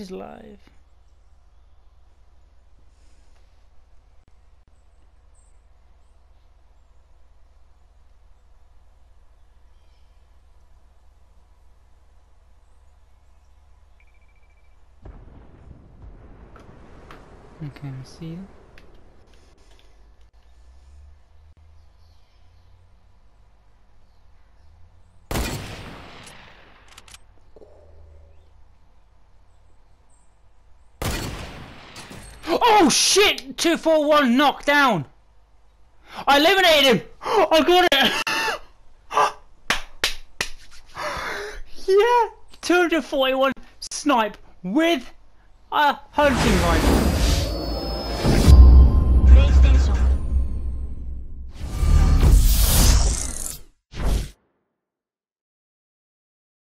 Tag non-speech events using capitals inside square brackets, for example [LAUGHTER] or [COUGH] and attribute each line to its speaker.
Speaker 1: is live. Okay, I see you. Oh shit! 241 knocked down! I eliminated him! [GASPS] I got it! [GASPS] yeah! 241 snipe with a hunting rifle.